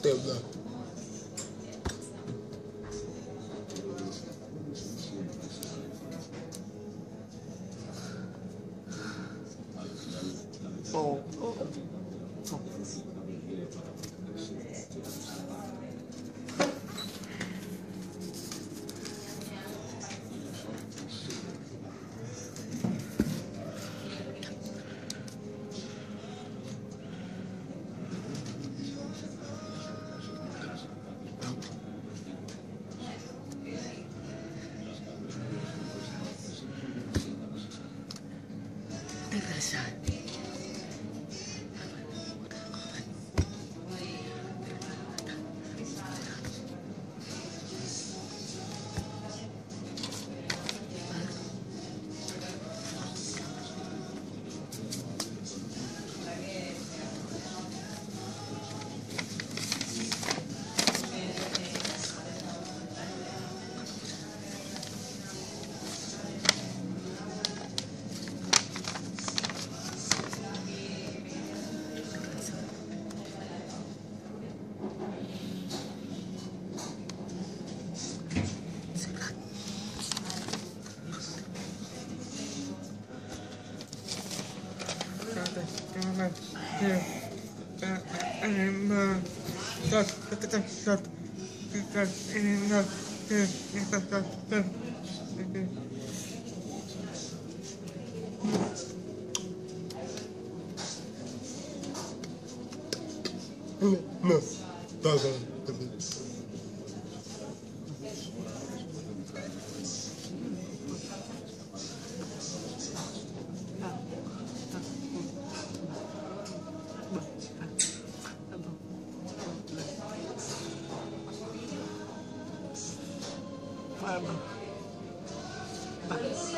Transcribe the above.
tempo, né? Bom. terasa Look, look, look. Carmen. Vale.